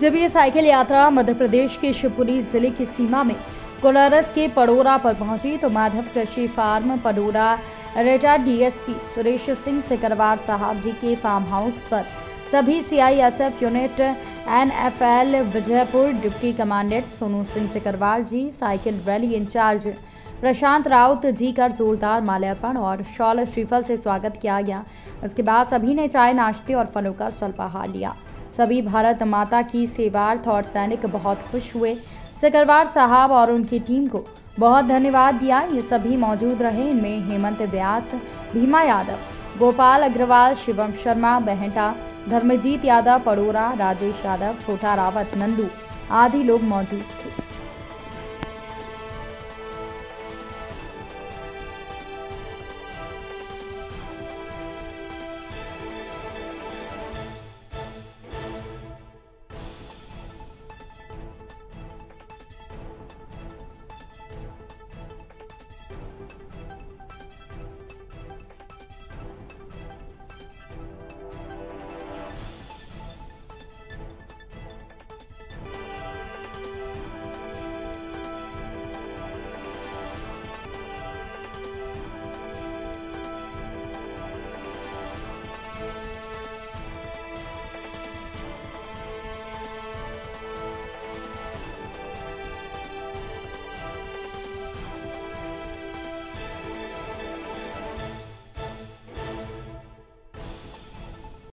जब ये साइकिल यात्रा मध्य प्रदेश के शिवपुरी ज़िले की सीमा में कोलारस के पडोरा पर पहुँची तो माधव कृषि farm Padora retired DSP Suresh Singh Sikarwar साहब जी के फार्म हाउस पर सभी CISF unit NFL Vijaypur deputy commandant Sonu Singh Sikarwar ji, cycle rally incharge Prashant Raut ji का जोरदार माल्यार्पण और शॉल श्रीफल से स्वागत किया गया। उसके बाद सभी ने चाय नाश्ते और फलों का स्वल्पाहार लिया। सभी भारत माता की सेवार्थ और सैनिक बहुत खुश हुए। सिकरवार साहब और उनकी टीम को बहुत धन्यवाद दिया। ये सभी मौजूद रहे। इनमें हेमंत व्यास, भीमा यादव, गोपाल अग्रवाल, शिवम शर्मा बहटा धर्मजीत यादव, पड़ोरा, राजेश यादव, छोटा रावत, नंदू आदि लोग मौजूद।